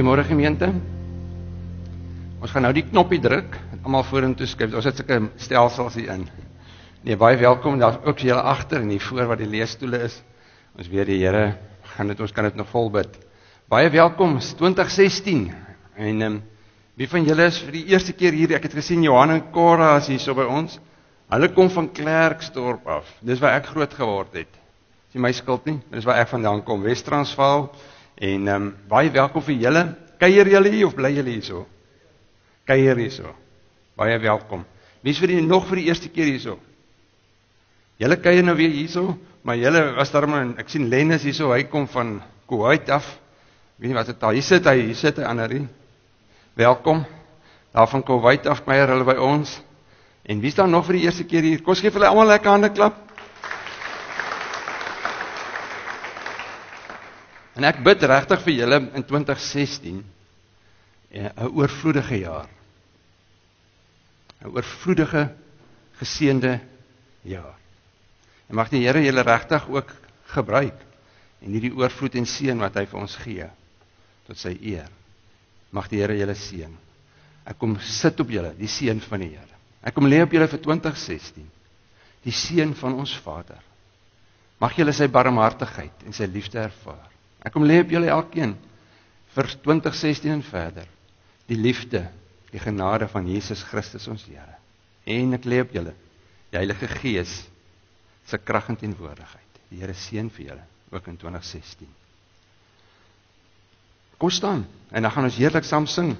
Goeiemôre gemeente. Ons gaan nou die knoppie druk en almal vorentoe skuif. Ons het sulke stelsels hier in. Nee, baie welkom. Daar's ook julle agter en hier voor waar die leesstoele is. Ons weet die Here gaan dit ons kan dit nog vol bid. Baie welkom is 2016. En ehm um, wie van julle is vir die eerste keer hier? Ek het gesien Johan en Cora is hier so by ons. Hulle kom van Klerksdorp af. Dis waar ek groot geword het. Dis my skuld nie. Dis waar ek vandaan kom, Wes-Transvaal. En ehm um, baie welkom vir julle. Kuier julle hier of bly julle hierso? Kuier hierso. Baie welkom. Wie's vir die nog vir die eerste keer hierso? Julle kuier nou weer hierso, maar julle was daar maar ek sien Lennis hierso, hy kom van Kuwait af. Weet nie wat dit daar. Hier sit hy, hier sit hy anderie. Welkom. Daar van Kuwait af kuier hulle by ons. En wie's daar nog vir die eerste keer hier? Kom gee vir hulle almal 'n lekker hande klap. En ek bid regtig vir julle in 2016 'n oorvloedige jaar. 'n Oorvloedige geseënde jaar. En mag die Here julle regtig ook gebruik en hierdie oorvloed en seën wat hy vir ons gee tot sy eer. Mag die Here julle seën. Ek kom sit op julle, die seën van die Here. Ek kom lê op julle vir 2016. Die seën van ons Vader. Mag julle sy barmhartigheid en sy liefde ervaar. Ek kom lê op julle elkeen vir 2016 en verder. Die liefde, die genade van Jesus Christus ons Here. En ek lê op julle die Heilige Gees se krag en teenwoordigheid. Die Here seën vir julle ook in 2016. Kom staan en dan gaan ons heerlik saam sing.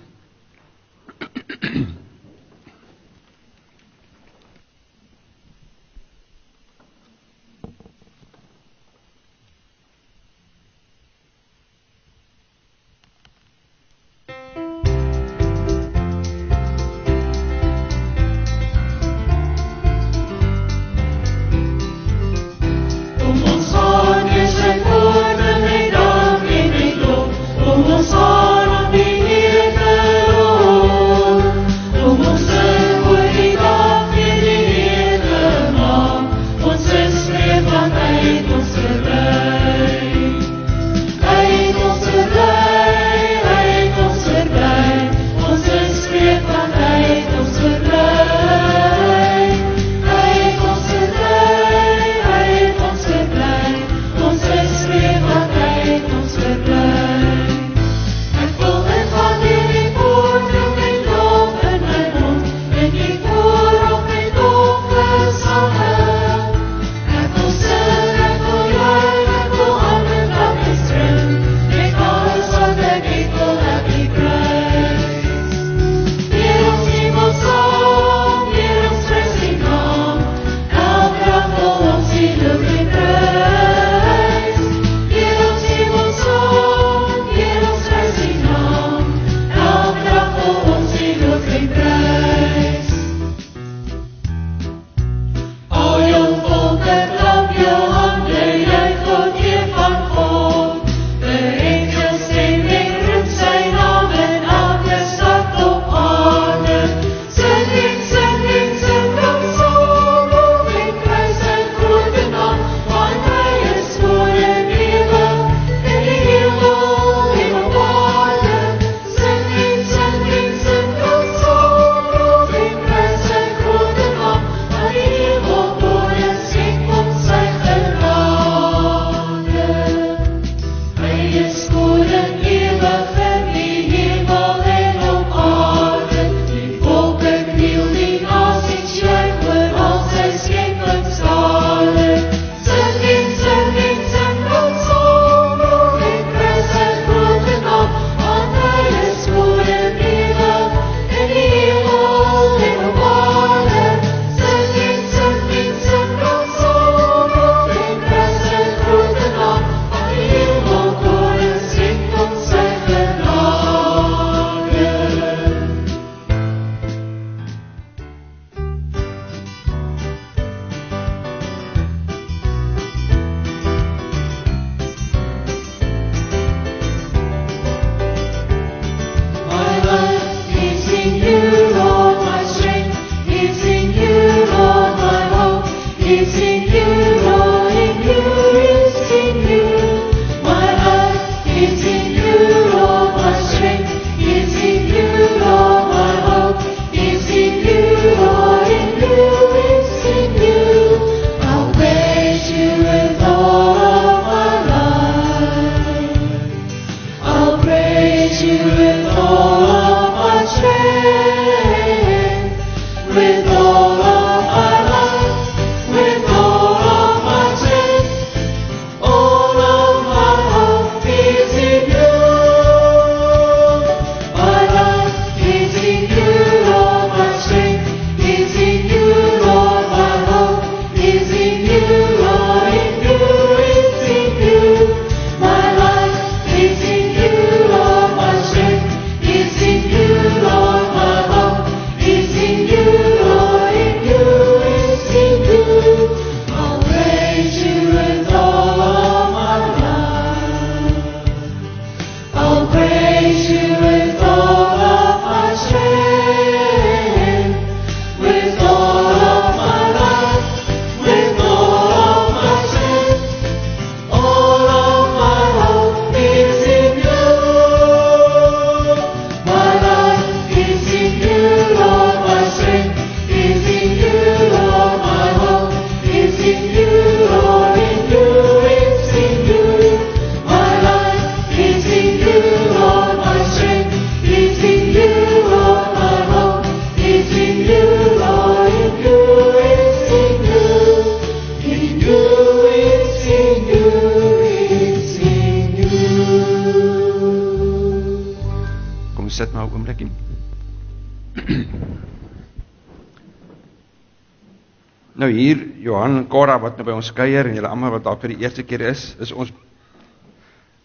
Nou by ons kuier en julle almal wat dalk vir die eerste keer is, is ons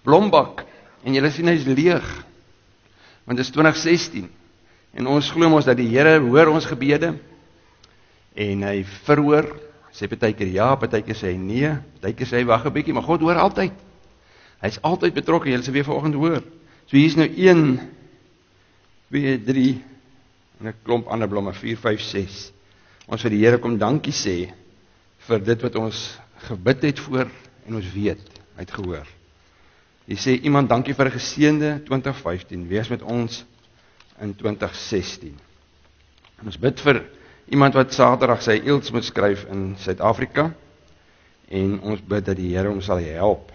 blombak en julle sien hy's leeg. Want dit is 2016 en ons glo mos dat die Here hoor ons gebede en hy verhoor. Sê partykeer ja, partykeer sê hy nee, partykeer sê hy wag 'n bietjie, maar God hoor altyd. Hy's altyd betrokke. Julle sal weer vanoggend hoor. So hier's nou 1 2 3 en 'n klomp ander blomme 4 5 6. Ons vir die Here kom dankie sê vir dit wat ons gebid het voor en ons weet hy het gehoor. Jy sê iemand dankie vir 'n geseënde 2015. Wees met ons in 2016. En ons bid vir iemand wat Saterdag sy IELTS moet skryf in Suid-Afrika en ons bid dat die Here hom sal help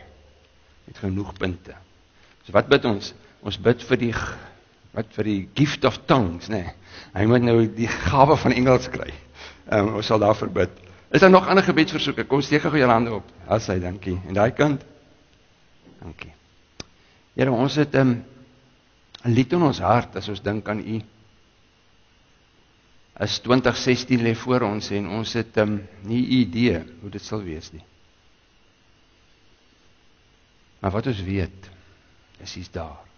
met genoeg punte. So wat bid ons? Ons bid vir die wat vir die gift of tongues, nê. Nee. Hy moet nou die gawe van Engels kry. Ehm um, ons sal daarvoor bid. Is daar nog ander gebedsversoeke? Kom steek gou julle hande op. As hy, dankie. En daai kant. Dankie. Here, ons het 'n um, 'n lied in ons hart as ons dink aan U. As 2016 lê voor ons en ons het 'n um, nie idee hoe dit sal wees nie. Maar wat ons weet, is Hy's daar.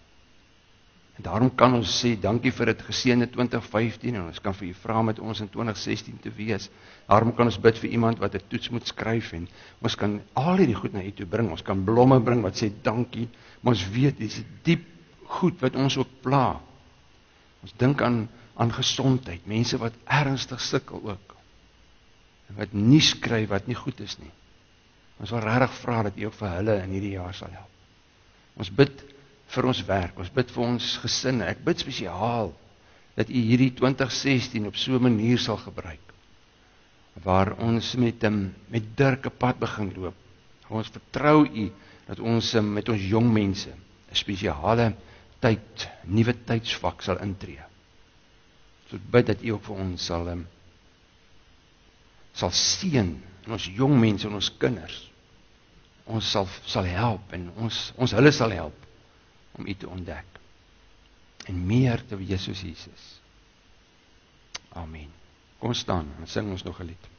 En daarom kan ons sê dankie vir dit geseënde 2015 en ons kan vir U vra met ons in 2016 te wees. Daarom kan ons bid vir iemand wat 'n toets moet skryf en ons kan al hierdie goed na U toe bring. Ons kan blomme bring wat sê dankie, maar ons weet dis diep goed wat ons ook pla. Ons dink aan aan gesondheid, mense wat ernstig sukkel ook. En wat nie skryf wat nie goed is nie. Ons wil regtig vra dat U ook vir hulle in hierdie jaar sal help. Ons bid vir ons werk, ons bid vir ons gesinne. Ek bid spesiaal dat U hierdie 2016 op so 'n manier sal gebruik waar ons met 'n met dirke pad begin loop. Ons vertrou U dat ons um, met ons jong mense 'n spesiale tyd, nuwe tydsvak sal intree. So bid dat U ook vir ons sal um, sal seën in ons jong mense en ons kinders. Ons sal sal help en ons ons hulle sal help om U te ontdek en meer te wees soos Jesus. Amen. Kom staan en sing ons nog 'n lied.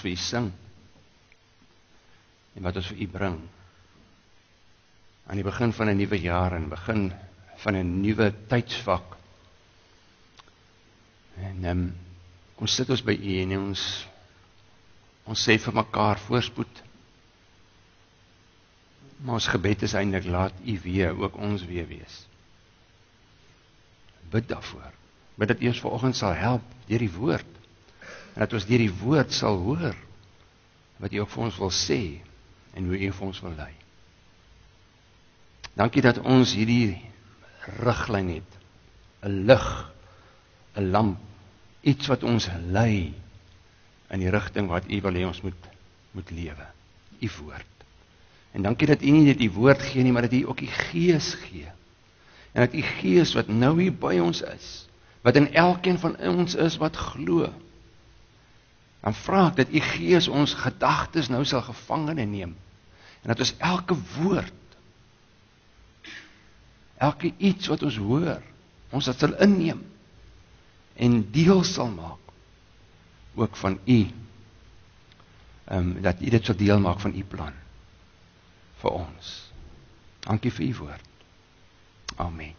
Ons vir U sing en wat ons vir U bring aan die begin van 'n nuwe jaar en begin van 'n nuwe tydsvak. En ehm um, ons sit ons by U en ons ons sê vir mekaar voorspoed. Maar ons gebed is eintlik laat U weer ook ons weer wees. Bid daarvoor. Bid dat U ons vanoggend sal help deur die woord. Dat ons deur die woord sal hoor wat U ook vir ons wil sê en hoe U vir ons wil lei. Dankie dat ons hierdie riglyn het. 'n Lig, 'n lamp, iets wat ons lei in die rigting wat U wil hê ons moet moet lewe. U woord. En dankie dat U nie net die woord gee nie, maar dat U ook die Gees gee. En dat U Gees wat nou hier by ons is, wat in elkeen van ons is wat glo. Dan vra ek dat U Gees ons gedagtes nou sal gevangene neem en dat ons elke woord elke iets wat ons hoor, ons dit sal inneem en deel sal maak ook van u. Ehm um, dat u dit sal deel maak van u plan vir ons. Dankie vir u woord. Amen.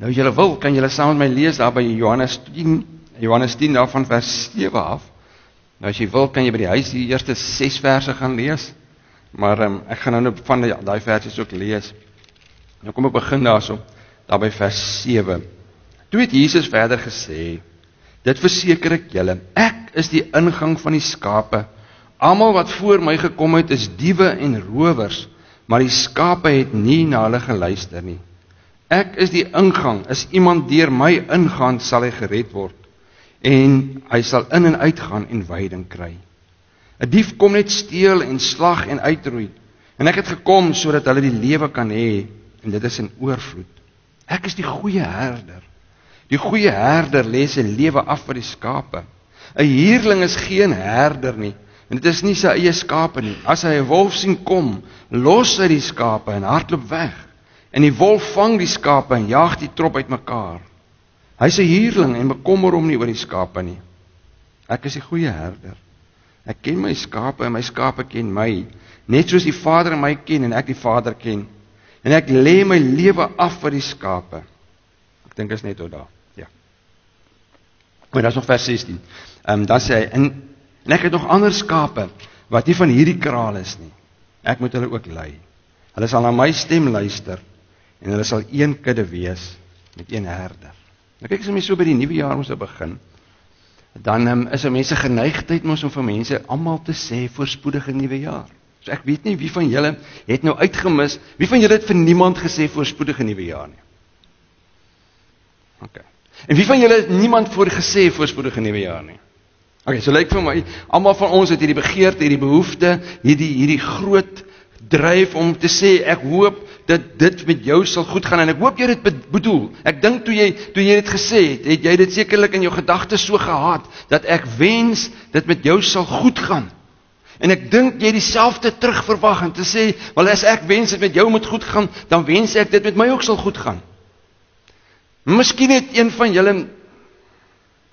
Nou as julle wil, kan julle saam met my lees daar by Johannes 10, Johannes 10 daarvan vers 7 af. Nou as jy wil, kan jy by die huis die eerste 6 verse gaan lees. Maar um, ek gaan nou net van daai versies ook lees. Nou kom ek begin daarso, daar by vers 7. Toe het Jesus verder gesê: Dit verseker ek julle, ek is die ingang van die skape. Almal wat voor my gekom het is diewe en rowers, maar die skape het nie na hulle geluister nie. Ek is die ingang. As iemand deur my ingaan, sal hy gered word en hy sal in en uit gaan en veiding kry. 'n Dief kom net steel en slag en uitroei. En ek het gekom sodat hulle die lewe kan hê en dit is in oorvloed. Ek is die goeie herder. Die goeie herder lê sy lewe af vir die skape. 'n Huurling is geen herder nie en dit is nie sy eie skape nie. As hy 'n wolf sien kom, los hy die skape en hardloop weg. En die wolf vang die skape en jaag die trop uitmekaar. Hy's 'n huurling en bekommer hom nie oor die skape nie. Ek is die goeie herder. Ek ken my skape en my skape ken my, net soos die Vader my ken en ek die Vader ken en ek lê my lewe af vir die skape. Ek dink is net tot daar. Ja. Maar daar's nog vers 16. Ehm um, dan sê hy en, en ek het nog ander skape wat nie van hierdie kraal is nie. Ek moet hulle ook lei. Hulle sal na my stem luister en hulle sal een kudde wees met een herder. Nou kyk as ons so by die nuwe jaar ons begin, dan um, is daar mense geneigtheid mos om vir mense almal te sê voorspoedige nuwe jaar. So ek weet nie wie van julle het nou uitgemis, wie van julle het vir niemand gesê voorspoedige nuwe jaar nie. OK. En wie van julle het niemand voor gesê voorspoedige nuwe jaar nie? OK, so lyk vir my almal van ons het hierdie begeerte, hierdie behoefte, hierdie hierdie groot dryf om te sê ek hoop dat dit met jou sal goed gaan en ek hoop jy dit bedoel. Ek dink toe jy toe jy dit gesê het, het jy dit sekerlik in jou gedagtes so gehad dat ek wens dit met jou sal goed gaan. En ek dink jy dieselfde terugverwag en te sê, "Wel as ek wens dit met jou moet goed gaan, dan wens ek dit met my ook sal goed gaan." Miskien het een van julle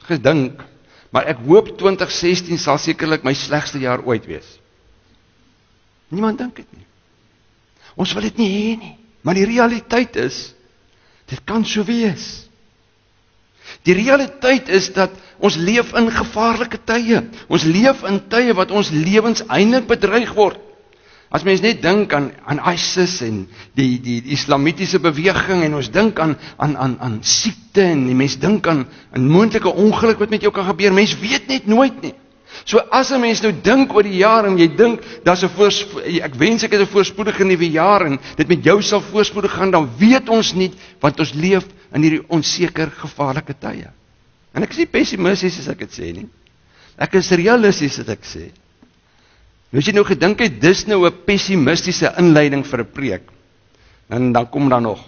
gedink, maar ek hoop 2016 sal sekerlik my slegste jaar ooit wees. Niemand dink dit nie. Ons wil dit nie hê nie, maar die realiteit is dit kan so wees. Die realiteit is dat ons leef in gevaarlike tye. Ons leef in tye wat ons lewens eintlik bedreig word. As mens net dink aan aan ISIS en die die, islamitiese beweging en ons dink aan aan aan aan siekte en die mens dink aan 'n moontlike ongeluk wat met jou kan gebeur, mens weet net nooit nie. So as 'n mens nou dink oor die jaar en jy dink daar's 'n ek wens ek het 'n voorspoedige nuwe jaar en dit met jou sal voorspoedig gaan, dan weet ons nie want ons leef in hierdie onseker gevaarlike tye. En ek is nie pessimisties as ek dit sê nie. Ek is realisties as ek sê. Nou as jy nou gedink het dis nou 'n pessimistiese inleiding vir 'n preek. Dan dan kom daar nog.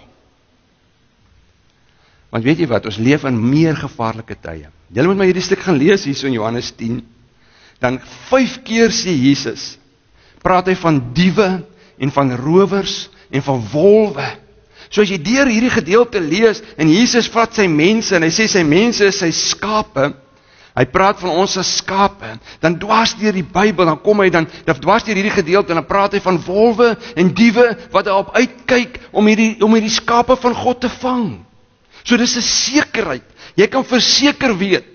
Want weet jy wat, ons leef in meer gevaarlike tye. Jy moet maar hierdie stuk gaan lees hier in Johannes 10. Dan 5 keer sê Jesus praat hy van diewe en van rowers en van wolwe So as jy deur hierdie gedeelte lees en Jesus vat sy mense en hy sê sy mense is sy skape, hy praat van ons as skape, dan dwars deur die Bybel, dan kom hy dan dan dwars deur hierdie gedeelte en dan praat hy van wolwe en diewe wat daarop uitkyk om hierdie om hierdie skape van God te vang. So dis 'n sekerheid. Jy kan verseker weet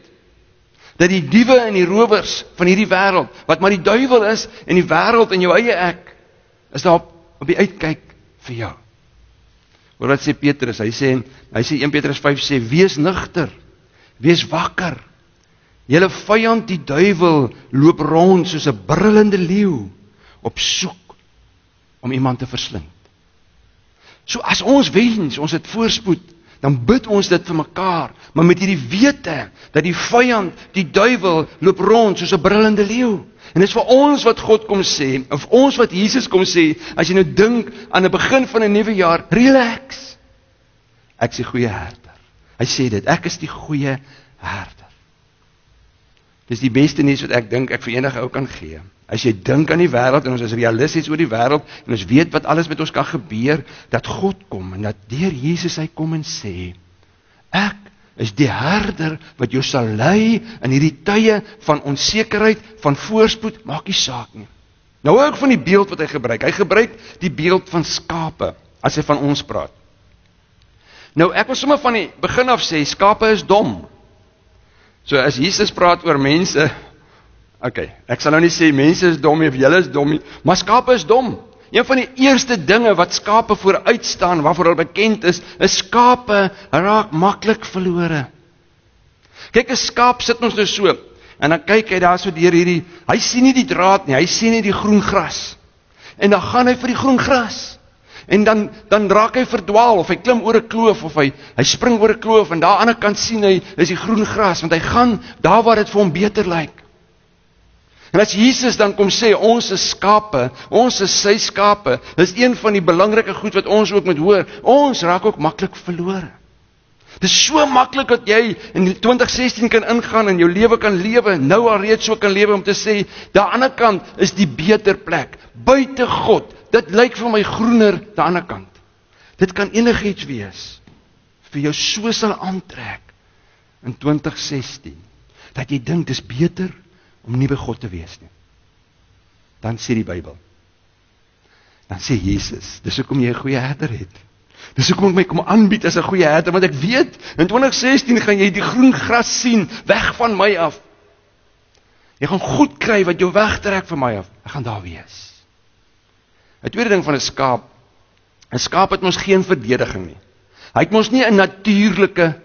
dat die diewe en die rowers van hierdie wêreld, wat maar die duiwel is en die wêreld en jou eie ek, is daar op, op die uitkyk vir jou. Hoor wat sê Petrus? Hy sê hy sê 1 Petrus 5 sê wees nugter. Wees wakker. Julle vyand die duiwel loop rond soos 'n brullende leeu op soek om iemand te verslind. So as ons wens, ons het voorspoed, dan bid ons dit vir mekaar, maar met hierdie wete dat die vyand, die duiwel loop rond soos 'n brullende leeu. En dit is vir ons wat God kom sê, of ons wat Jesus kom sê, as jy nou dink aan 'n begin van 'n nuwe jaar, relax. Ek is die goeie herder. Hy sê dit, ek is die goeie herder. Dis die beste nuus wat ek dink ek vir enige ou kan gee. As jy dink aan die wêreld en ons is realisties oor die wêreld en ons weet wat alles met ons kan gebeur, dat God kom en dat deur Jesus hy kom en sê, ek is die herder wat jou sal lei in hierdie tye van onsekerheid, van voorspoed, maak nie saak nie. Nou ek van die beeld wat hy gebruik. Hy gebruik die beeld van skape as hy van ons praat. Nou ek wil sommer van die begin af sê skape is dom. So as Jesus praat oor mense, okay, ek sal nou nie sê mense is dom nie of julle is dom nie, maar skape is dom. Een van die eerste dinge wat skape vooruit staan waarvoor hulle bekend is, is skape raak maklik verlore. Kyk 'n skaap sit ons nou so en dan kyk hy daar so deur hierdie hy sien nie die draad nie, hy sien nie die groen gras. En dan gaan hy vir die groen gras. En dan dan raak hy verdwaal of hy klim oor 'n kloof of hy hy spring oor 'n kloof en daar aan die ander kant sien hy is die groen gras want hy gaan daar waar dit vir hom beter lyk. En as Jesus dan kom sê ons is skape, ons is sy skape, dis een van die belangrike goed wat ons ook moet hoor. Ons raak ook maklik verlore. Dit is so maklik dat jy in 2016 kan ingaan en jou lewe kan lewe, nou al reeds so kan lewe om te sê, daan die ander kant is die beter plek. Buite God, dit lyk vir my groener daan die ander kant. Dit kan enigiets wees vir jou so sal aantrek in 2016 dat jy dink dis beter om nie by God te wees nie. Dan sê die Bybel. Dan sê Jesus, dis hoekom jy 'n goeie herder het. Dis hoekom ek my kom aanbied as 'n goeie herder want ek weet in 2016 gaan jy die groen gras sien weg van my af. Jy gaan goed kry wat jou wegtrek van my af. Ek gaan daar wees. 'n Tweede ding van 'n skaap. 'n Skaap het mos geen verdediging nie. Hy het mos nie 'n natuurlike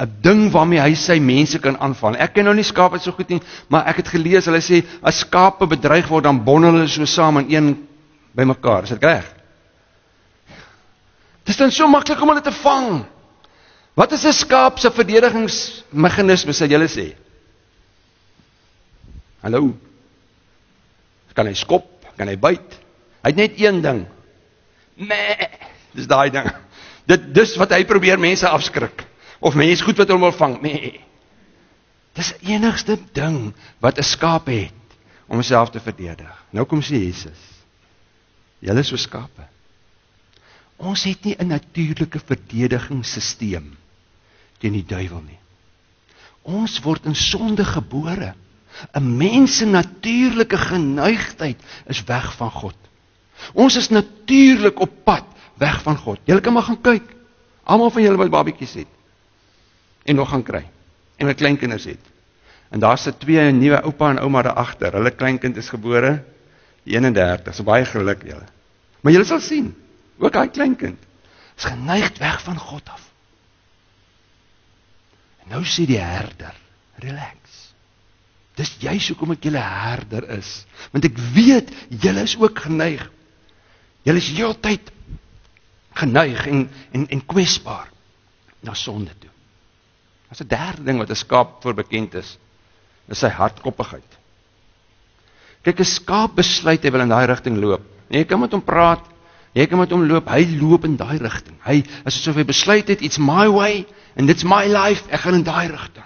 'n ding waarmee hy sy mense kan aanval. Ek ken nou nie skape so goed nie, maar ek het gelees hulle sê as skape bedreig word dan bondel hulle so saam in een bymekaar. Is dit reg? Dit is dan so maklik om hulle te vang. Wat is 'n skaap se verdedigingsmeganisme sê julle sê? Hallo. Kan hy skop? Kan hy byt? Hy het net een ding. Nee, dis daai ding. Dit dis wat hy probeer mense afskrik of mense goed wat hom wil vang. Nee. Dis die enigste ding wat 'n skaap het om homself te verdedig. Nou kom sê Jesus. Julle so skape. Ons het nie 'n natuurlike verdedigingsstelsel teen die duiwel nie. Ons word in sonde gebore. 'n Mens se natuurlike geneigtheid is weg van God. Ons is natuurlik op pad weg van God. Julle kan maar gaan kyk. Almal van julle wat babatjies het en nog gaan kry en wat kleinkinders het. En daar sit twee nuwe oupa en ouma daar agter. Hulle kleinkind is gebore 31. So baie geluk julle. Maar julle sal sien, ook daai kleinkind is geneig weg van God af. En nou sê die herder, relax. Dis juist hoekom ek julle herder is, want ek weet julle is ook geneig. Julle is heeltyd geneig en en en kwesbaar na sonde toe. Daar's 'n derde ding wat 'n skaap voor bekend is. Dis sy hardkoppigheid. Kyk, 'n skaap besluit hy wil in daai rigting loop. Jy kan met hom praat, jy kan met hom loop, hy loop in daai rigting. Hy is asof hy besluit het it's my way and it's my life, ek gaan in daai rigting.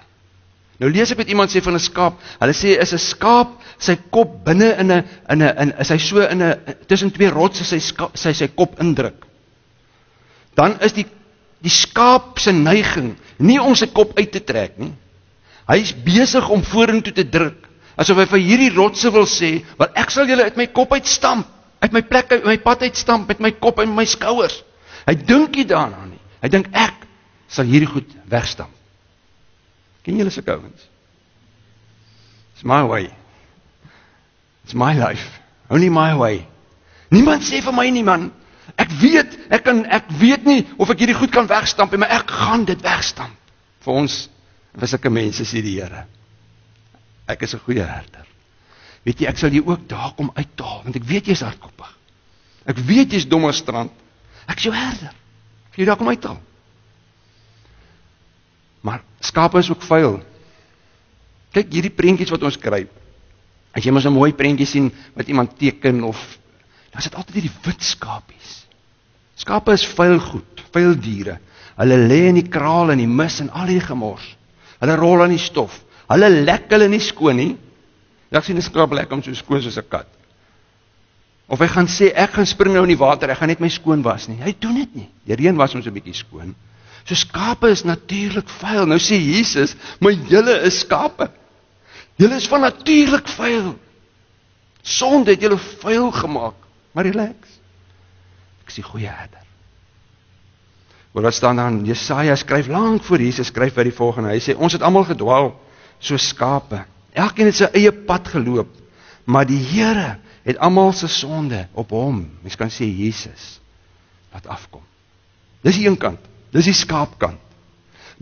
Nou lees ek met iemand sê van 'n skaap. Hulle sê is 'n skaap sy kop binne in 'n in 'n in is hy so in 'n tussen twee rotse sy ska, sy sy kop indruk. dan is die die skaap se neiging nie om sy kop uit te trek nie. Hy's besig om vorentoe te druk. Asof hy vir hierdie rotse wil sê, "Wel ek sal julle uit my kop uitstamp, uit my plek uit my pad uitstamp met my kop en my skouers." Hy dink nie daaraan nie. Hy dink ek sal hierdie goed wegstamp. Ken julle sulke ouens? It's my way. It's my life. Only my way. Niemand sê vir my nie man. Ek weet, ek kan ek weet nie of ek hierdie goed kan wegstamp nie, maar ek gaan dit wegstamp. Vir ons vir sulke mense sê die Here. Ek is 'n goeie herder. Weet jy, ek sal jou ook daar kom uithaal want ek weet jy's hardkoppig. Ek weet jy's dom as strand. Ek is jou herder. Ek jou daar kom uithaal. Maar skape is ook vuil. Kyk hierdie prentjies wat ons kry. As jy mos 'n mooi prentjie sien wat iemand teken of dan is dit altyd hierdie wit skapies. Skape is vuil goed, vuil diere. Hulle lê in die kraal en die mis en al die gemors. Hulle rol in die stof. Hulle lek hulle nie skoon nie. Ek sien 'n skaap lek om so skoon soos 'n kat. Of hy gaan sê ek gaan spring nou in die water, ek gaan net my skoon was nie. Hy doen dit nie. Die reën was ons 'n bietjie skoon. So skape is natuurlik vuil. Nou sê Jesus, "Maar julle is skape. Julle is van natuurlik vuil. Sonde het julle vuil gemaak." Maar relax. Ek is die goeie herder. Hoor wat staan dan Jesaja skryf lank voor Jesus skryf by die volgende. Hy sê ons het almal gedwaal so skape. Elkeen het sy eie pad geloop, maar die Here het almal se sonde op hom, mens kan sê Jesus, laat afkom. Dis die een kant. Dis die skaapkant.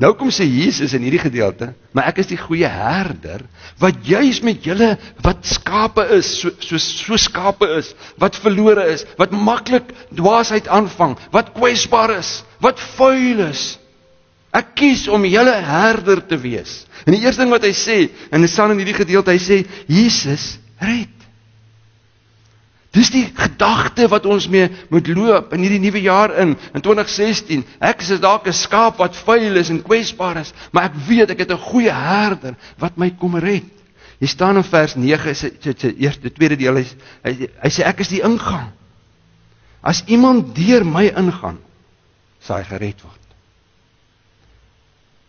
Nou kom sê Jesus in hierdie gedeelte, maar ek is die goeie herder wat juis met julle wat skape is, so so so skape is, wat verlore is, wat maklik dwaasheid aanvang, wat kwesbaar is, wat vuil is. Ek kies om julle herder te wees. En die eerste ding wat hy sê, en dit staan in hierdie gedeelte, hy sê Jesus red. Dis die gedagte wat ons mee moet loop in hierdie nuwe jaar in in 2016. Ek is dalk 'n skaap wat vuil is en kwesbaar is, maar ek weet ek het 'n goeie herder wat my kom red. Hier staan in vers 9 is dit die eerste tweede deel hy, hy sê ek is die ingang. As iemand deur my ingaan, sal hy gered word.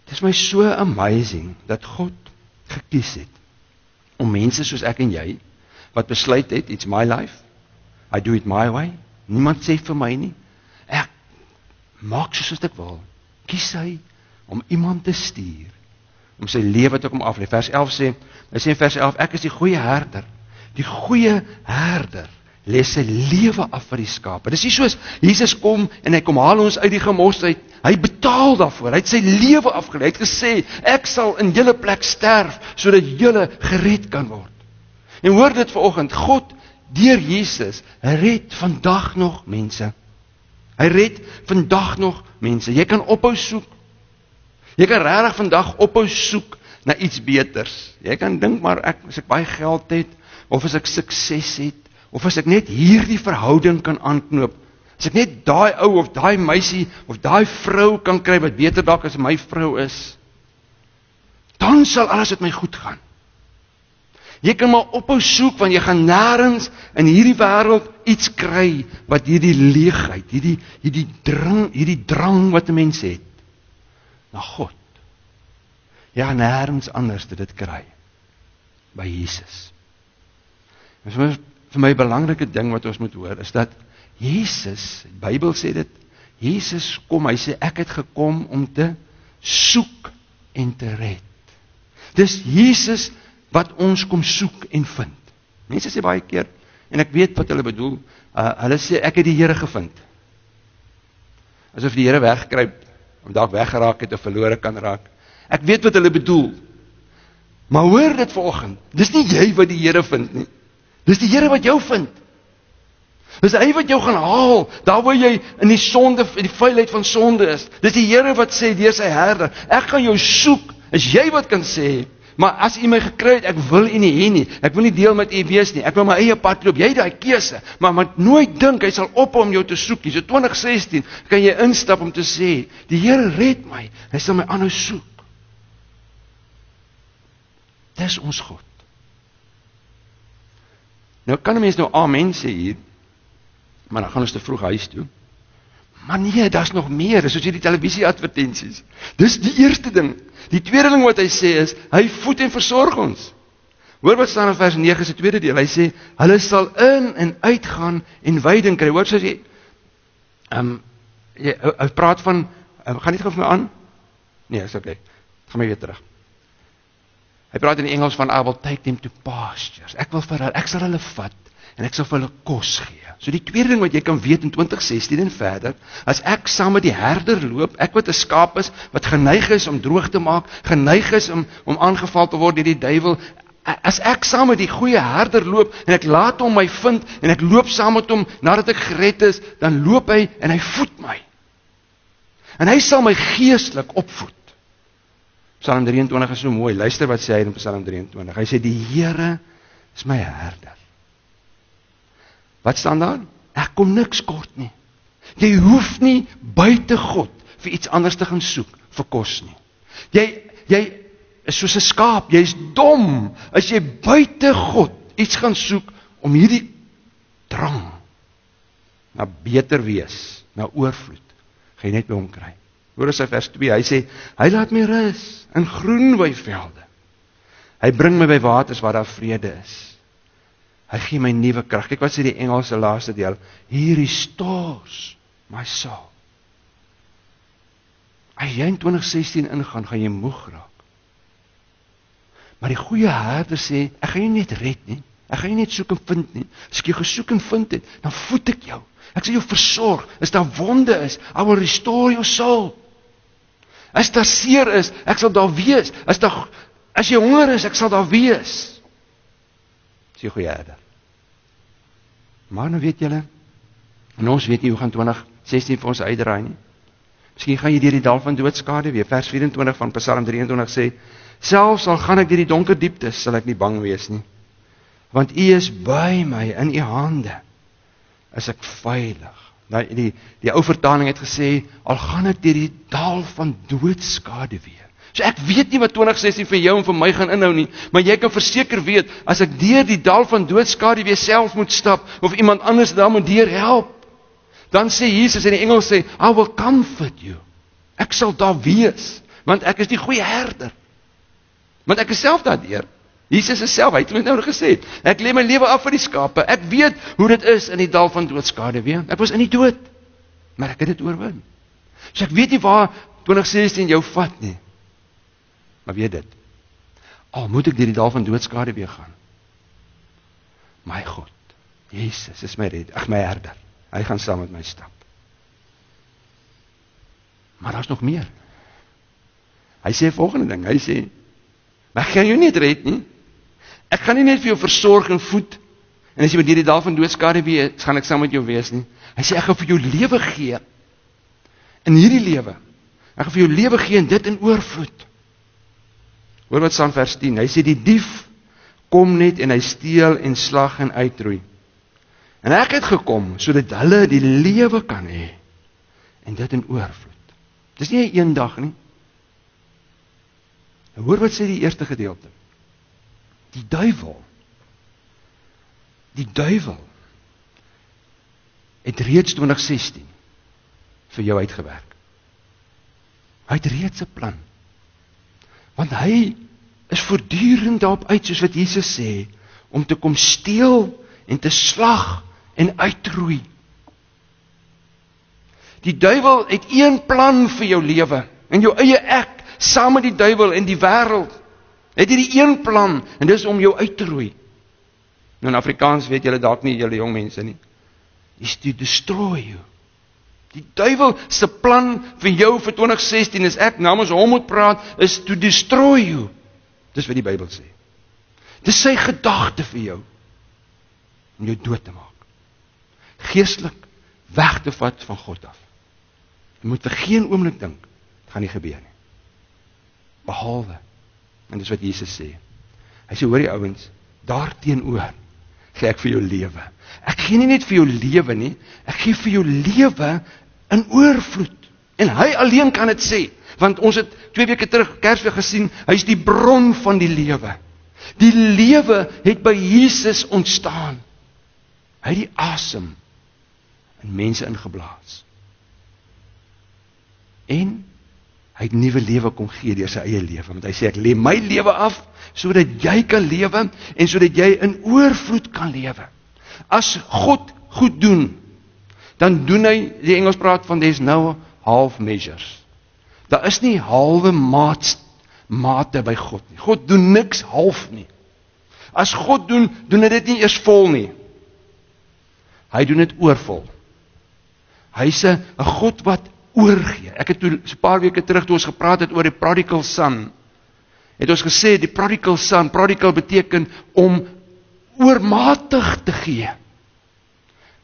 Dit is my so amazing dat God gekies het om mense soos ek en jy wat besluit het it's my life I do it my way. Niemand sê vir my nie. Ek maak soos ek wil. Kies hy om iemand te stuur om sy lewe te kom aflê. Vers 11 sê, hy sê in vers 11 ek is die goeie herder. Die goeie herder lê sy lewe af vir die skape. Dis nie soos Jesus kom en hy kom haal ons uit die gemors uit. Hy betaal daarvoor. Hy het sy lewe afgelê. Hy het gesê ek sal in julle plek sterf sodat julle gered kan word. En hoor dit vanoggend, God deur Jesus red vandag nog mense. Hy red vandag nog mense. Jy kan ophou soek. Jy kan regtig vandag ophou soek na iets beters. Jy kan dink maar ek as ek baie geld het of as ek sukses het of as ek net hierdie verhouding kan aanknoop. As ek net daai ou of daai meisie of daai vrou kan kry wat beter dalk as my vrou is, dan sal alles met my goed gaan. Jy kan maar ophou soek want jy gaan nêrens in hierdie wêreld iets kry wat hierdie leegheid, hierdie hierdie drang, hierdie drang wat 'n mens het na God. Ja, nêrens anders dit kry by Jesus. Dis vir vir my 'n belangrike ding wat ons moet hoor is dat Jesus, die Bybel sê dit, Jesus kom, hy sê ek het gekom om te soek en te red. Dis Jesus wat ons kom soek en vind. Mense sê baie keer en ek weet wat hulle bedoel. Uh, hulle sê ek het die Here gevind. Asof die Here wegkruip of dalk weggeraak het of verlore kan raak. Ek weet wat hulle bedoel. Maar hoor dit vanoggend. Dis nie jy wat die Here vind nie. Dis die Here wat jou vind. Dis hy wat jou gaan haal daar waar jy in die sonde in die vuilheid van sonde is. Dis die Here wat sê deur sy herder, ek gaan jou soek. Is jy wat kan sê Maar as u my gekry het, ek wil u nie hê nie. Ek wil nie deel met u wees nie. Ek wil my eie pad loop. Jy het daai keuse, maar moet nooit dink hy sal ophou om jou te soek nie. So 2016 kan jy instap om te sê, die Here red my. Hy sal my aanhou soek. Dis ons God. Nou kan 'n mens nou amen sê hier. Maar dan gaan ons te vroeg huis toe. Maar nee, daar's nog meer, dis soos hierdie televisie advertensies. Dis die eerste ding. Die tweede ding wat hy sê is hy voed en versorg ons. Hoor wat staan in vers 9 se tweede deel. Hy sê hulle sal in en uitgaan en veiding kry. Hoor soos jy ehm jy hy praat van um, gaan nie gou vir my aan? Nee, is okay. Gaan my weer terug. Hy praat in Engels van I will take them to pastures. Ek wil vir hulle, ek sal hulle vat en ek sal vir hulle kos gee. So die tweede ding wat jy kan weet in 2016 en verder, as ek saam met die herder loop, ek wat 'n skaap is wat geneig is om droog te maak, geneig is om om aangeval te word deur die duiwel, as ek saam met die goeie herder loop en ek laat hom my vind en ek loop saam met hom nadat ek gered is, dan loop hy en hy voed my. En hy sal my geestelik opvoed. Psalm 23 is so mooi. Luister wat sê hy in Psalm 23. Hy sê die Here is my herder. Wat staan daar? Ek kom niks kort nie. Jy hoef nie buite God vir iets anders te gaan soek vir kos nie. Jy jy is soos 'n skaap, jy's dom as jy buite God iets gaan soek om hierdie drang na beter wees, na oorvloed, gaan jy net by hom kry. Hoor as hy vers 2, hy sê hy laat my rus in groen weivelde. Hy bring my by waters waar daar vrede is. Hy gee my nuwe krag. Kyk wat sê die Engelse laaste deel. He restores my soul. As jy in 2016 ingaan, gaan jy moeg raak. Maar die goeie herder sê, ek gaan jou net red nie. Ek gaan jou net soek en vind nie. As ek jou gesoek en vind het, dan voed ek jou. Ek sal jou versorg. As daar wonde is, I will restore your soul. As daar seer is, ek sal daar wees. As daar as jy honger is, ek sal daar wees. Dis die goeie herder. Maar nou weet julle, en ons weet nie hoe gaan 2016 vir ons uitdraai nie. Miskien gaan jy deur die dal van doodskade weer. Vers 24 van Psalm 23 sê: "Selfs al gaan ek deur die donker dieptes, sal ek nie bang wees nie, want U is by my in U hande. Is ek veilig." Nou die die ou vertaling het gesê: "Al gaan ek deur die dal van doodskade weer." So ek weet nie wat 2016 vir jou en vir my gaan inhou nie, maar jy kan verseker weet as ek deur die dal van doodskade weer self moet stap of iemand anders dan moet deur help, dan sê Jesus in die Engels sê, "I will comfort you." Ek sal daar wees, want ek is die goeie herder. Want ek is self daardeur. Jesus is self, hy het my nou gesê, ek lê my lewe af vir die skape. Ek weet hoe dit is in die dal van doodskade weer. Ek was in die dood, maar ek het dit oorwin. So ek weet nie waar 2016 jou vat nie. Maar weet dit. Al moet ek deur die dal van doodskade weer gaan. My God, Jesus is my redder, ag my herder. Hy gaan saam met my stap. Maar daar's nog meer. Hy sê volgende ding, hy sê ek gaan jou nie red nie. Ek gaan nie net vir jou versorg en voed en as jy met hierdie dal van doodskade weer, gaan ek saam met jou wees nie. Hy sê ek gaan vir jou lewe gee. In hierdie lewe. Ek gaan vir jou lewe gee en dit in oorvloed. Hoor wat staan vers 10. Hy sê die dief kom net en hy steel en slag en uitroei. En ek het gekom sodat hulle die lewe kan hê en dit in oorvloed. Dis nie 'n eendag nie. Nou hoor wat sê die eerste gedeelte. Die duiwel. Die duiwel het reeds 2016 vir jou uitgewerk. Hy het reeds 'n plan. Want hy is voortdurend daarop uit soos wat Jesus sê om te kom steel en te slag en uitroei. Die duiwel het een plan vir jou lewe en jou eie ek saam met die duiwel en die wêreld. Het hierdie een plan en dis om jou uit te roei. Nou in Afrikaans weet julle dalk nie julle jong mense nie. Is to destroy you. Die duiwel se plan vir jou vir 2016 is ek namens hom moet praat is to destroy you. Dis wat die Bybel sê. Dis sy gedagte vir jou om jou dood te maak. Geestelik weg te vat van God af. Jy moet vir geen oomblik dink dit gaan nie gebeur nie. Behalwe en dis wat Jesus sê. Hy sê hoor die ouens, daarteenoor gee ek vir jou lewe. Ek gee nie net vir jou lewe nie, ek gee vir jou lewe in oorvloed. En hy alleen kan dit sê, want ons het 2 weke terug Kersfees gesien, hy's die bron van die lewe. Die lewe het by Jesus ontstaan. Hy het die asem in mense ingeblaas. En hy het nuwe lewe kom gee deur sy eie lewe, want hy sê ek lê my lewe af sodat jy kan lewe en sodat jy in oorvloed kan lewe. As God goed doen, dan doen hy die Engels praat van there's no half measures. Daar is nie halwe maats mate by God nie. God doen niks half nie. As God doen, doen hy dit nie eers vol nie. Hy doen dit oorvol. Hy's 'n God wat oorgee. Ek het toe 'n paar weke terug toe ons gepraat het oor die prodigal son, het ons gesê die prodigal son, prodigal beteken om oormatig te gee.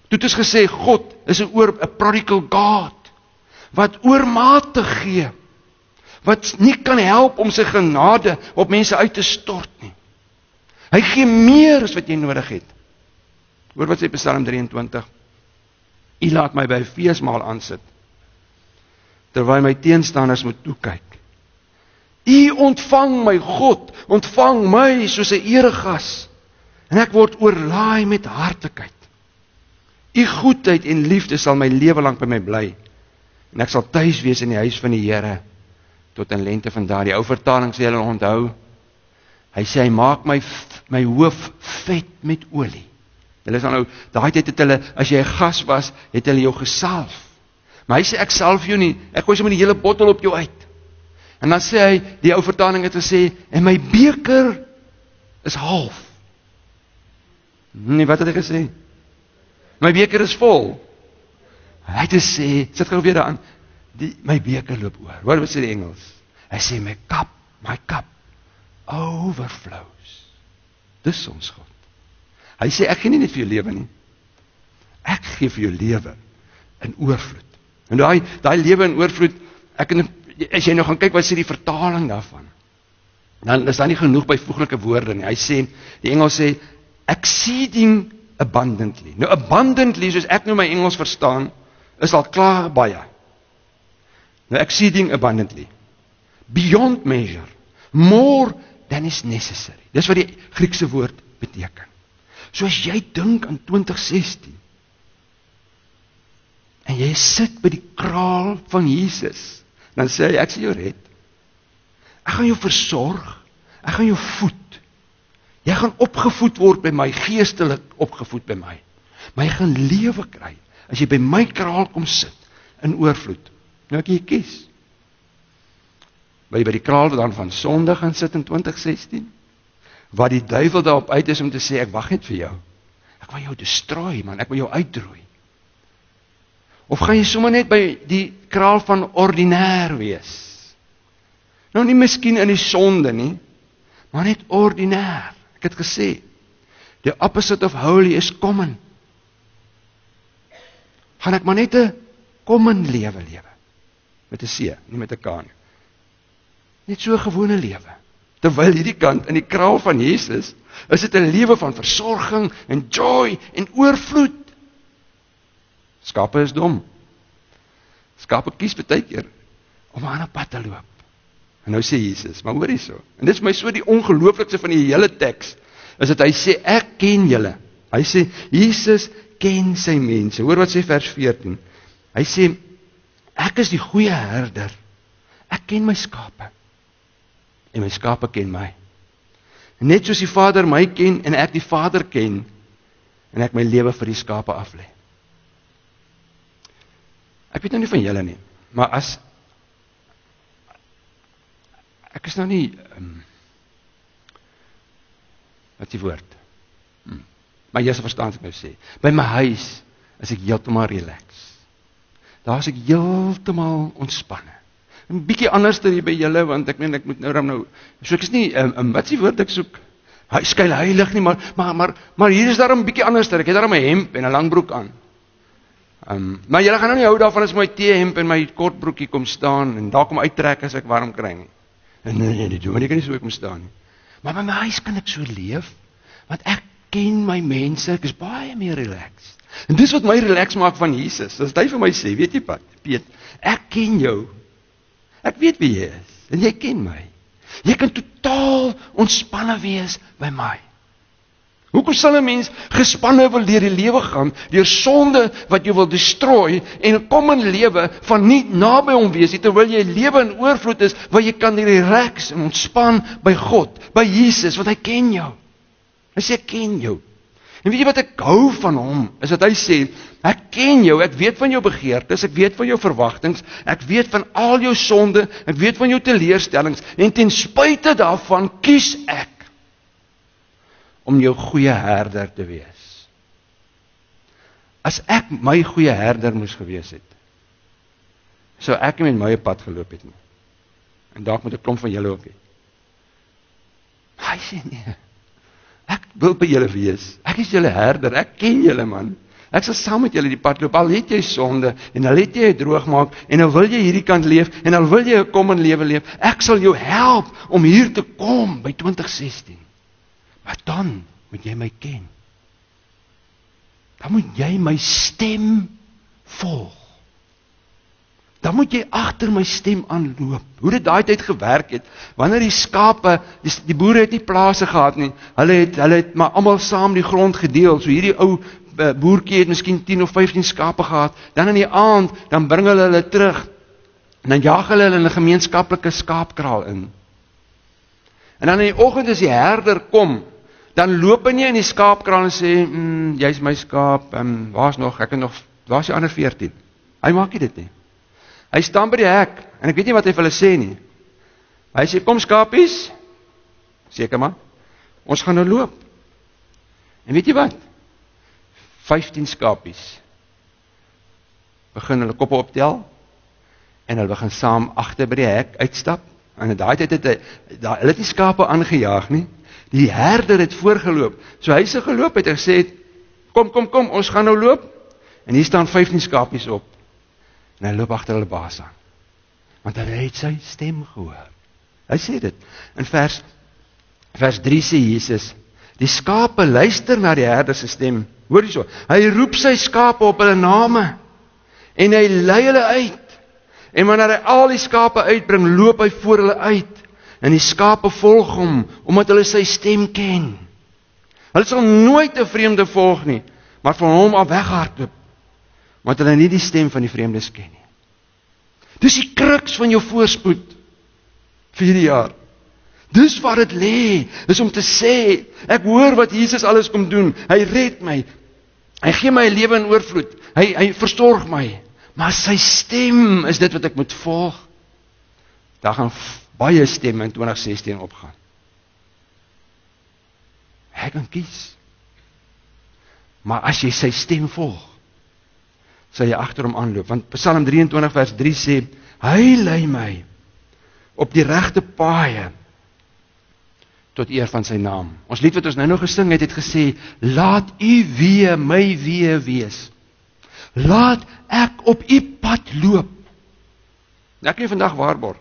Toe het ons gesê God is 'n oor 'n prodigal God wat oormatig gee. Wat nie kan help om sy genade op mense uit te stort nie. Hy gee meer as wat jy nodig het. Hoor wat sê Psalm 23. U laat my by 'n feesmaal aansit terwyl my teenstanders moet toe kyk. U ontvang my God, ontvang my soos 'n eregas en ek word oorlaai met hartlikheid. U goedheid en liefde sal my lewe lank by my bly en ek sal tuis wees in die huis van die Here tot in lente van daardie ou vertaling sê hulle onthou. Hy sê hy maak my my hoof vet met olie. Hulle dan nou daai tyd het hulle as jy 'n gas was, het hulle jou gesalf. Maar hy sê ek salf jou nie. Ek gooi sommer die hele bottel op jou uit. En dan sê hy die ou vertaling het gesê en my beker is half. Nee, wat het hy gesê? My beker is vol. Hy het gesê, sit gou weer daaraan. Die my beker loop oor. Hoor wat sê die Engels? Hy sê my cup, my cup overflows. Dis ons God. Hy sê ek gee nie net vir jou lewe nie. Ek gee vir jou lewe in oorvloed. En daai daai lewe in oorvloed, ek en as jy nou gaan kyk wat sê die vertaling daarvan. Dan is daar nie genoeg byvoeglike woorde nie. Hy sê die Engels sê exceeding abundantly. Nou abundantly soos ek nou my Engels verstaan, is al klaar baie. Nou exceeding abundantly. Beyond measure. More than is necessary. Dis wat die Griekse woord beteken. So as jy dink aan 2016 en jy sit by die kraal van Jesus, dan sê hy ek sal jou red. Ek gaan jou versorg. Ek gaan jou voed. Jy gaan opgevoed word by my geestelik opgevoed by my. Maar jy gaan lewe kry as jy by my kraal kom sit in oorvloed. Nou ek jy kies. Wil jy by die kraal dan van sonde gaan sit in 2016? Wat die duiwel daarop uit is om te sê ek wag net vir jou. Ek wil jou destrooi man, ek wil jou uitroei. Of gaan jy sommer net by die kraal van ordinêr wees? Nou nie miskien in die sonde nie, maar net ordinêr. Ek het gesê, the opposite of holy is common. Gaan ek maar net 'n common lewe lewe met 'n C, nie met 'n K nie. Net so 'n gewone lewe. Terwyl hierdie kant in die kraal van Jesus, is dit 'n lewe van versorging en joy en oorvloed. Skape is dom. Skape kies baie keer om aan 'n pad te loop. En nou sê Jesus, maar hoor hierso. En dit is my so die ongelooflikste van die hele teks, is dit hy sê ek ken julle. Hy sê Jesus ken sy mense. Hoor wat sê vers 14. Hy sê ek is die goeie herder. Ek ken my skape. En my skape ken my. Net soos die Vader my ken en ek die Vader ken en ek my lewe vir die skape aflê. Ek weet nou nie van julle nie, maar as ek is nou nie um, wat die woord. Hmm. Maar jy sal verstaan wat ek nou sê. By my huis is ek heeltemal relax. Daar is ek heeltemal ontspanne. 'n Bietjie anders dan hier by julle want ek meen ek moet nou ram nou. So ek is nie um, um, wat is die woord ek soek? Hy skuil heilig nie, maar maar maar maar hier is daar 'n bietjie anders dan ek het daar 'n hemp en 'n lang broek aan. Ehm um, maar julle gaan nou nie hou daarvan as my T-hemp en my kort broekie kom staan en daar kom uittrek as ek warm kry nie. En nee nee, nee, jy kan nie so kom staan nie. Maar by my huis kan ek so leef want ek ken my mense, ek is baie meer relaxed. En dis wat my relax maak van Jesus. Dis hy vir my sê, weet jy wat? Piet, ek ken jou. Ek weet wie jy is en jy ken my. Jy kan totaal ontspanne wees by my. Hoekom sal 'n mens gespanne wil deur die lewe gaan, deur sonde wat jou wil destrooi en kom in lewe van nie naby hom wees nie terwyl jy lewe in oorvloed is waar jy kan relax en ontspan by God, by Jesus want hy ken jou. Hy sê ek ken jou. En weet jy wat ek hou van hom? Is dat hy sê ek ken jou, ek weet van jou begeertes, ek weet van jou verwagtinge, ek weet van al jou sonde, ek weet van jou teleurstellings en ten spyte daarvan kies ek om jou goeie herder te wees. As ek my goeie herder moes gewees het, sou ek nie met my pad geloop het nie. En dalk moet 'n klomp van julle ook hê. Hy sê nee. Ek wil by julle wees. Ek is julle herder. Ek ken julle man. Ek sal saam met julle die pad loop. Al het jy sonde en al het jy droog maak en al wil jy hierdie kant leef en al wil jy 'n kom in lewe leef, ek sal jou help om hier te kom by 2016. Maar dan moet jy my ken. Dan moet jy my stem volg. Dan moet jy agter my stem aanloop. Hoe dit daai tyd gewerk het, wanneer die skape, die, die boere het nie plase gehad nie. Hulle het hulle het maar almal saam die grond gedeel. So hierdie ou eh, boertjie het miskien 10 of 15 skape gehad. Dan in die aand, dan bring hulle hulle terug. En dan jaag hulle hulle in 'n gemeenskaplike skaapkraal in. En dan in die oggend as die herder kom, dan loop hy nie in die skaapkraal en sê, mm, "Jy's my skaap, um, waar's nog? Ek het nog, waar's die ander 14?" Hy maak nie dit nie. Hy staan by die hek en ek weet nie wat hy vir hulle sê nie. Hy sê kom skapies. Seker maar. Ons gaan nou loop. En weet jy wat? 15 skapies. Begin hulle koppe optel en hulle begin saam agter by die hek uitstap. En in daai tyd het hy daai hulle het nie skape aangejaag nie. Die herder het voorgeloop. So hy se geloop het en gesê kom kom kom ons gaan nou loop. En hier staan 15 skapies op. En hy loop agter hulle baas aan. Want hulle het sy stem gehoor. Hy sê dit in vers vers 3 sê Jesus, die skape luister na die herder se stem. Hoor hierso. Hy roep sy skape op hulle name en hy lei hulle uit. En wanneer hy al die skape uitbring, loop hy voor hulle uit. En die skape volg hom omdat hulle sy stem ken. Hulle sal nooit 'n vreemde volg nie, maar van hom af weghardloop want hulle nie die stem van die vreemdes ken nie. Dis die kruks van jou voorspoed vir hierdie jaar. Dis wat dit lê, is om te sê, ek hoor wat Jesus alles kom doen. Hy red my. Hy gee my 'n lewe in oorvloed. Hy hy versorg my. Maar sy stem is dit wat ek moet volg. Daar gaan baie stemme in 2016 opgaan. Ek kan kies. Maar as jy sy stem volg, sal jy agter hom aanloop want Psalm 23 vers 3 sê hy lei my op die regte paaie tot eer van sy naam. Ons lied wat ons nou-nou gesing het het gesê laat u wee my wee wees. Laat ek op u pad loop. Ek kan vandag waarborg.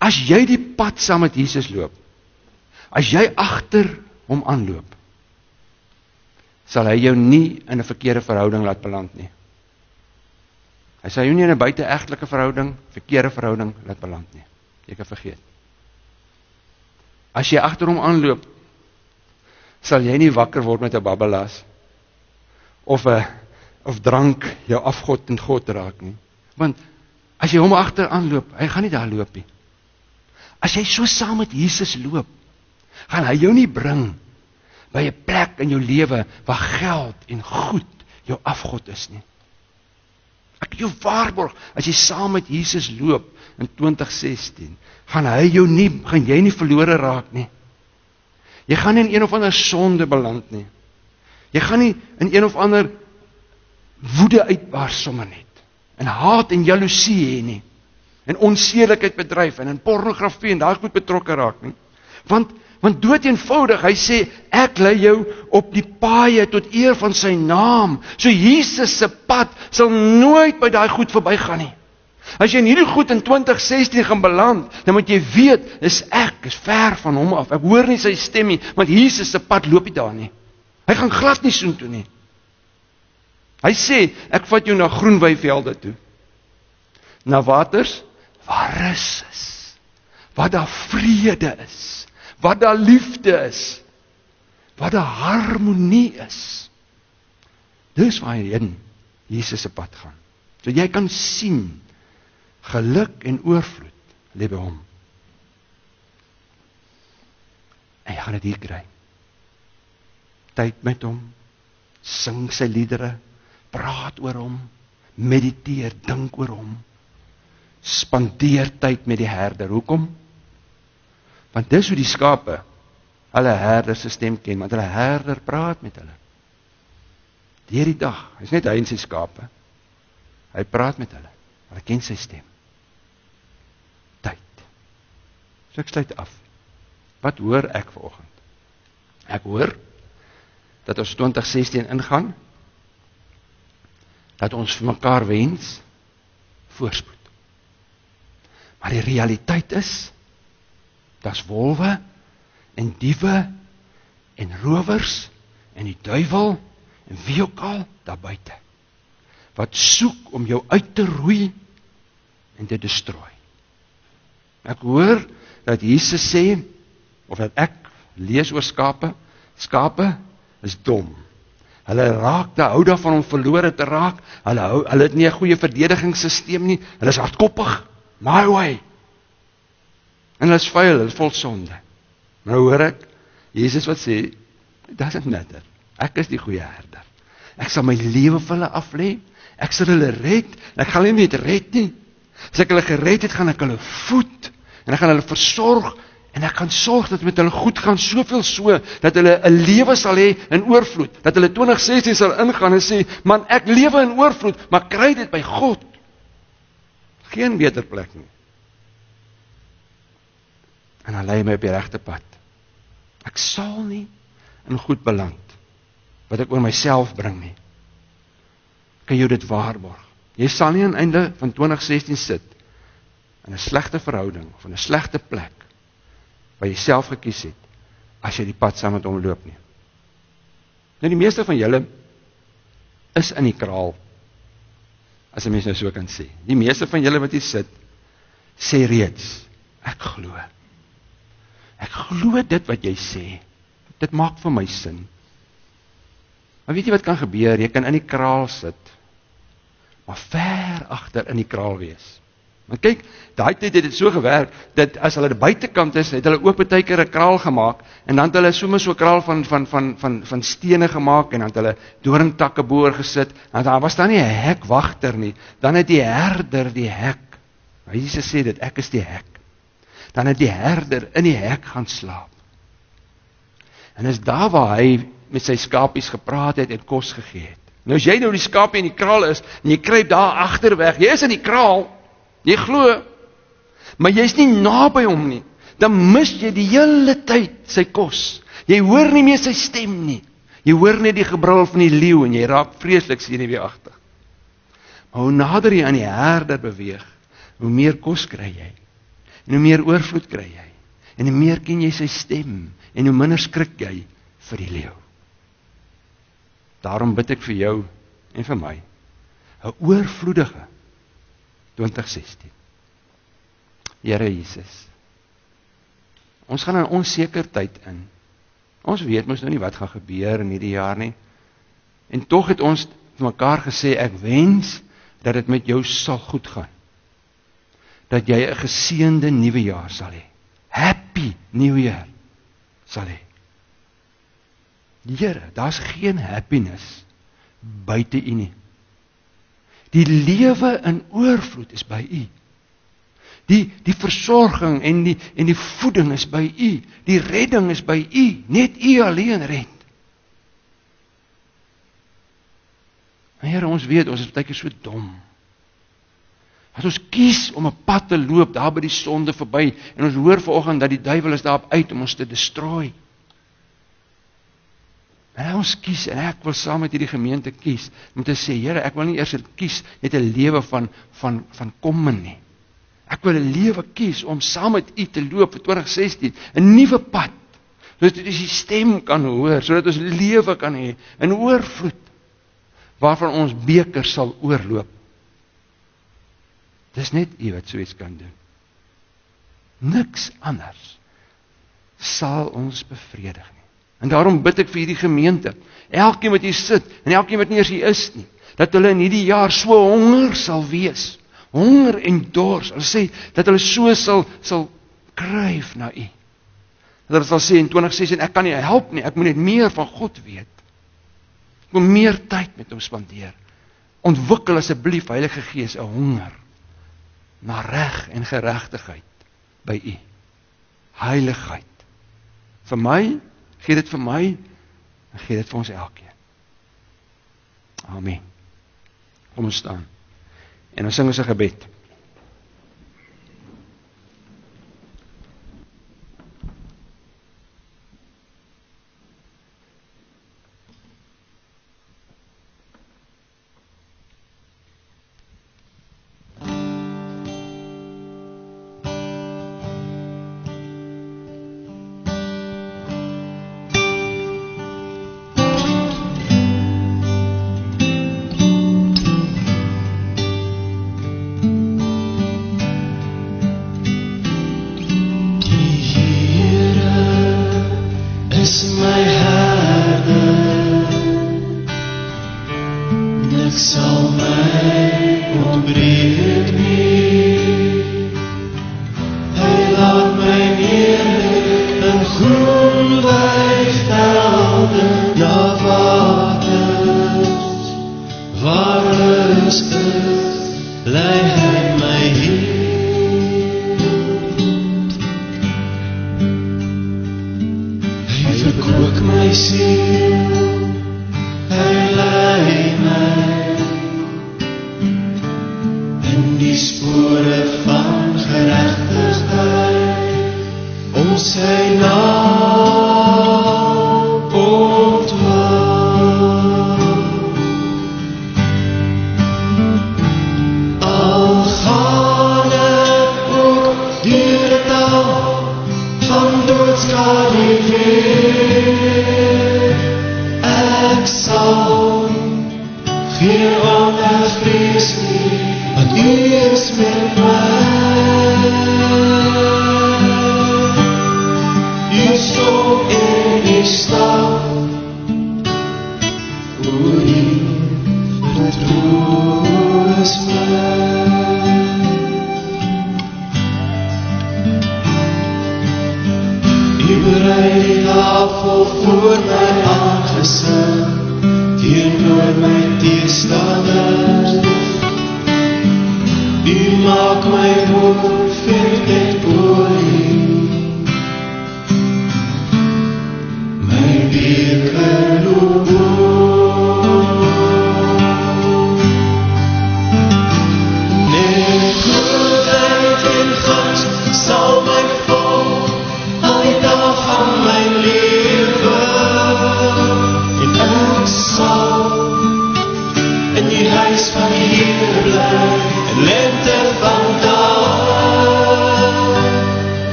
As jy die pad saam met Jesus loop, as jy agter hom aanloop, sal hy jou nie in 'n verkeerde verhouding laat beland nie. Hy sal jou nie in 'n buiteegtelike verhouding, verkeerde verhouding laat beland nie. Jy kan vergeet. As jy agter hom aanloop, sal jy nie wakker word met 'n babbelas of 'n of drank jou afgod en God raak nie. Want as jy hom agter aanloop, hy gaan nie daar loop nie. As jy so saam met Jesus loop, gaan hy jou nie bring by 'n plek in jou lewe waar geld en goed jou afgod is nie. Ek jou waarborg, as jy saam met Jesus loop in 2016, gaan hy jou nie gaan jy nie verlore raak nie. Jy gaan nie in een of ander sonde beland nie. Jy gaan nie in een of ander woede uitbars sommer net. En haat en jaloesie hê nie. En onsedelikheid bedryf en in pornografie en daai goed betrokke raak nie. Want Want dood eenvoudig, hy sê ek lei jou op die paaie tot eer van sy naam. So Jesus se pad sal nooit by daai goed verbygaan nie. As jy in hierdie goed in 2016 gaan beland, dan moet jy weet, is ek is ver van hom af. Ek hoor nie sy stem nie, want Jesus se pad loop nie daar nie. Hy gaan glad nie soontoe nie. Hy sê, ek vat jou na groen weivelde toe. Na waters waar rus is. Waar daar vrede is wat daar liefde is. Wat 'n harmonie is. Dis waarheen Jesus se pad gaan. So jy kan sien geluk en oorvloed lê by hom. En jy gaan dit hier kry. Tyd met hom, sing sy liedere, praat oor hom, mediteer, dink oor hom. Spandeer tyd met die herder. Hoekom? Want dis hoe die skape hulle herder se stem ken, want hulle herder praat met hulle. Deur die dag, hy's net hy en sy skape. Hy praat met hulle. Hulle ken sy stem. Tyd. So ek sluit af. Wat hoor ek vanoggend? Ek hoor dat ons 2016 ingaan dat ons vir mekaar wens voorspoed. Maar die realiteit is dat's wolwe en diewe en rowers en die duiwel en wie ook al daar buite wat soek om jou uit te roei en te destrooi. Ek hoor dat Jesus sê of dat ek lees oor skape, skape is dom. Hulle raak te hou daarvan om verlore te raak. Hulle hou hulle het nie 'n goeie verdedigingsstelsel nie. Hulle is hardkoppig. My way. En hulle is vuil, hulle is vol sonde. Nou hoor ek Jesus wat sê, it doesn't matter. Ek is die goeie herder. Ek sal my lewe vir hulle aflê. Ek sal hulle red. Ek gaan nie net red nie. As ek hulle gered het, gaan ek hulle voed en ek gaan hulle versorg en ek gaan sorg dat met hulle goed gaan soveel so dat hulle 'n lewe sal hê in oorvloed. Dat hulle 2016 sal ingaan en sê, "Man, ek lewe in oorvloed, maar kry dit by God." Geen beter plek nie. En hy lei my op die regte pad. Ek sal nie in goed beland wat ek oor myself bring nie. Kan jy dit waarborg? Jy sal nie aan einde van 2016 sit in 'n slegte verhouding of in 'n slegte plek waar jy self gekies het as jy die pad saam met hom loop nie. Nou die meeste van julle is in die kraal. As 'n mens nou so kan sê. Die meeste van julle wat hier sit sê reeds ek glo. Ek glo dit wat jy sê. Dit maak vir my sin. Maar weet jy wat kan gebeur? Jy kan in die kraal sit maar ver agter in die kraal wees. Want kyk, daai tyd het dit so gewerk dat as hulle buitekant is, het hulle ook baie keer 'n kraal gemaak en dan het hulle sommer so 'n kraal van van van van van stene gemaak en dan het hulle doringtakke boor gesit. En daar was dan nie 'n hekwagter nie. Dan het die herder die hek. Nou Jesus sê dit, ek is die hek. Dan het die herder in die hek gaan slaap. En is daar waar hy met sy skapies gepraat het en kos gegee het. Nou as jy nou die skapie in die kraal is en jy kruip daar agterweg, jy is in die kraal. Jy glo, maar jy's nie naby hom nie. Dan mis jy die hele tyd sy kos. Jy hoor nie meer sy stem nie. Jy hoor net die gebrul van die leeu en jy raak vreeslik senuweeagtig. Maar hoe nader jy aan die herder beweeg, hoe meer kos kry jy. En hoe meer oorvloed kry jy. En hoe meer ken jy sy stem en hoe minder skrik jy vir die leeu. Daarom bid ek vir jou en vir my 'n oorvloedige 2016. Here Jesus. Ons gaan in onseker tyd in. Ons weet mos nou nie wat gaan gebeur in hierdie jaar nie. En tog het ons vir mekaar gesê ek wens dat dit met jou sal goed gaan. Dat jy 'n geseënde nuwe jaar sal hê. Happy New Year sal hê. Here, daar's geen happiness buite U nie. Die lewe in oorvloed is by U. Die die versorging en die en die voeding is by U. Die redding is by U. Net U alleen red. Here, ons weet ons is baie keer so dom. As ons kies om 'n pad te loop daar by die sonde verby en ons hoor vanoggend dat die duiwel is daarop uit om ons te destrooi. En ons kies en ek wil saam met hierdie gemeente kies om te sê Here, ek wil nie eers kies net 'n lewe van van van komme nie. Ek wil 'n lewe kies om saam met U te loop vir 2016, 'n nuwe pad. Sodat ons die stem kan hoor, sodat ons lewe kan hê in oorvloed waarvan ons beker sal oorloop. Dis net U wat so iets kan doen. Niks anders sal ons bevredig nie. En daarom bid ek vir hierdie gemeente. Elkeen wat hier sit en elkeen wat nie eers hier is nie, dat hulle in hierdie jaar so honger sal wees. Honger en dors. Hulle sê dat hulle so sal sal kryf na U. Dat hulle sal sê in 2016 ek kan nie help nie, ek moet net meer van God weet. Ek moet meer tyd met hom spandeer. Ontwikkel asseblief Heilige Gees 'n honger na reg en geregtigheid by U. Heiligheid. Vir my, gee dit vir my en gee dit vir ons elkeen. Amen. Kom ons staan. En ons sing ons 'n gebed. In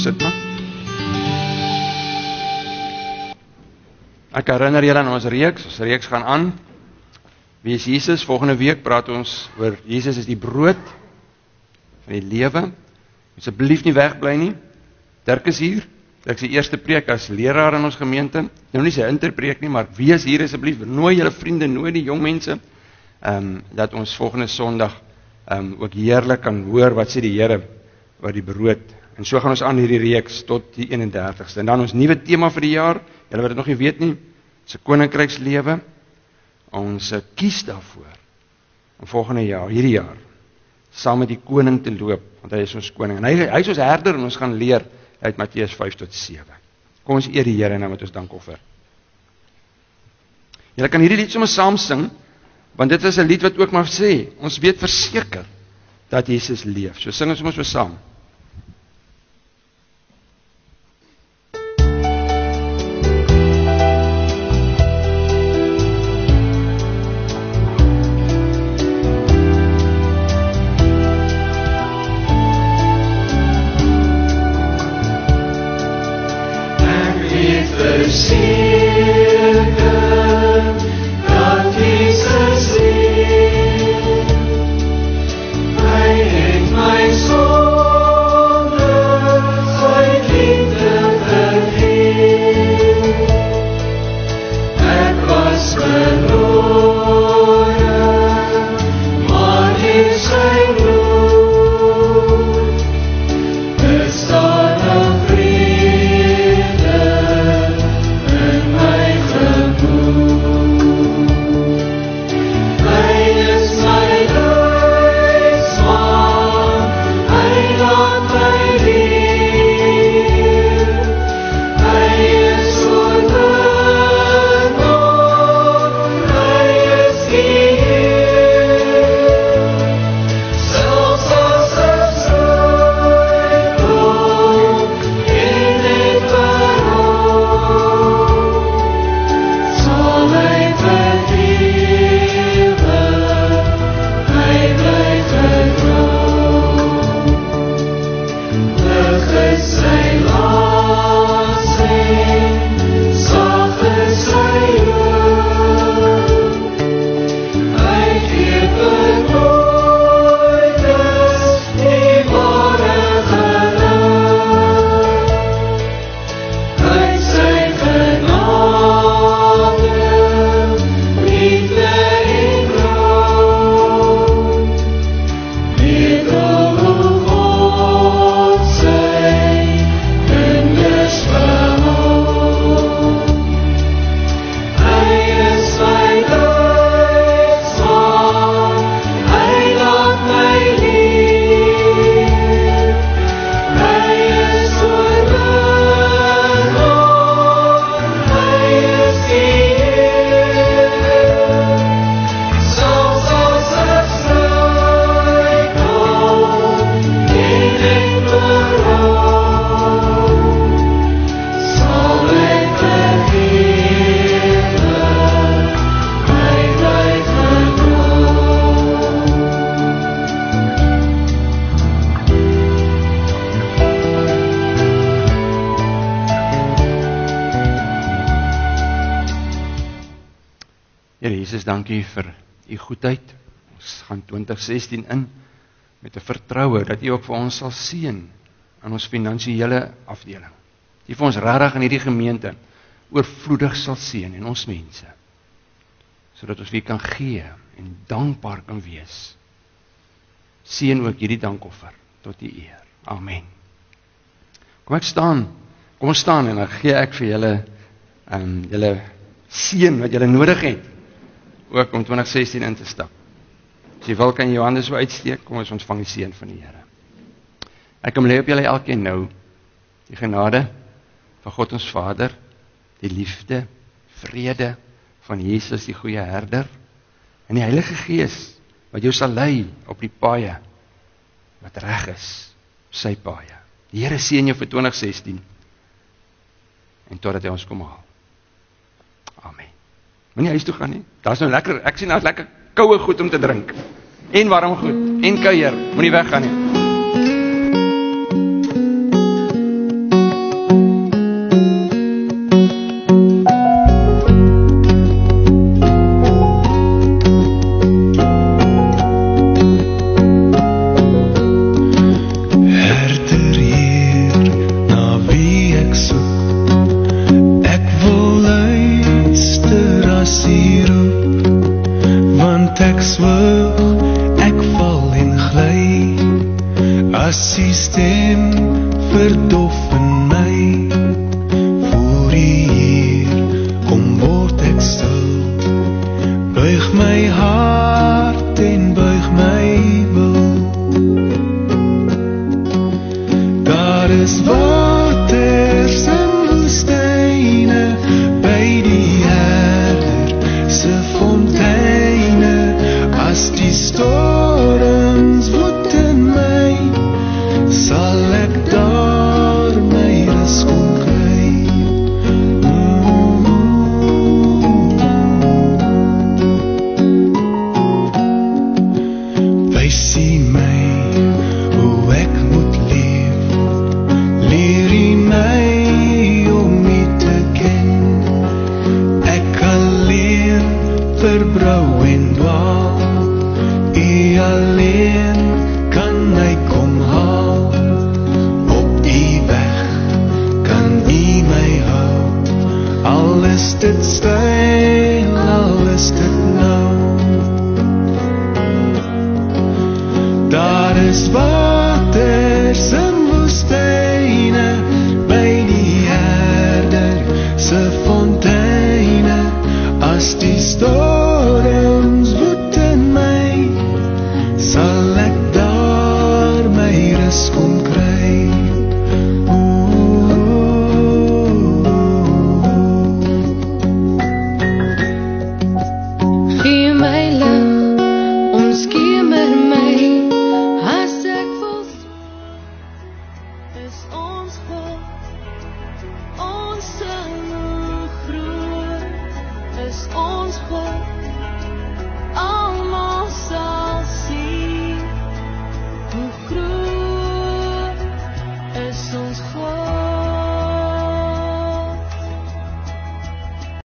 sit maar. Ek herinner julle aan ons reeks, ons reeks gaan aan. Wie is Jesus? Volgende week praat ons oor Jesus is die brood van die lewe. Asseblief nie wegbly nie. Dirk is hier. Dirk is die eerste preek as leraar in ons gemeente. Nou nie sy interpreek nie, maar wees hier asseblief. Nooi julle vriende, nooi die jong mense. Ehm um, dat ons volgende Sondag ehm um, ook heerlik kan hoor wat sê die Here oor die brood. En so gaan ons aan hierdie reeks tot die 31ste. En dan ons nuwe tema vir die jaar, julle wat dit nog nie weet nie, se koninkrykslewe. Ons eh, kies daarvoor om volgende jaar, hierdie jaar, saam met die koning te loop, want hy is ons koning. En hy hy is ons herder en ons gaan leer uit Matteus 5 tot 7. Kom ons eer die Here nou met ons dankoffer. Julle kan hierdie lied sommer saam sing, want dit is 'n lied wat ook maar sê, ons weet verseker dat Jesus leef. So sing ons sommer so saam. Verseker Jesus, dankie vir u goedheid. Ons gaan 2016 in met 'n vertroue dat u ook vir ons sal seën in ons finansiële afdeling. U vir ons regtig in hierdie gemeente oorvloedig sal seën en ons mense sodat ons weer kan gee en dankbaar kan wees. Seën ook hierdie dankoffer tot u eer. Amen. Kom ek staan. Kom ons staan en dan gee ek vir julle ehm um, julle seën wat julle nodig het ook om 2016 in te stap. As jy wil kan jy jou hande so uitsteek, kom ons ontvang die seën van die Here. Ek kom lê op julle elkeen nou die genade van God ons Vader, die liefde, vrede van Jesus die goeie herder en die Heilige Gees wat jou sal lei op die paaie wat reg is, sy paaie. Die Here seën jou vir 2016 en totdat hy ons kom haal. Amen. Moenie huis toe gaan nie. Daar's nou lekker, ek sien daar's lekker koue goed om te drink. En warm goed en kuier. Moenie weggaan nie. Daar